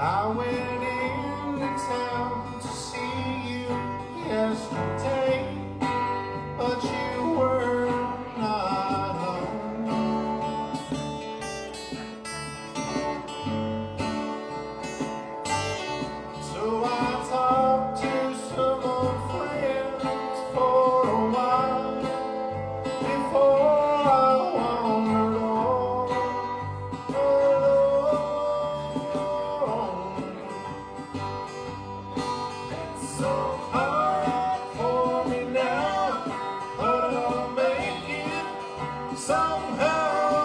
I went into town to somehow.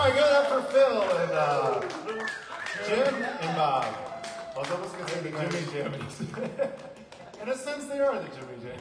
Right, give it up for Phil and uh, Jim and Bob. I was almost going to say the Jimmy Jimmies. In a sense, they are the Jimmy Jimmies.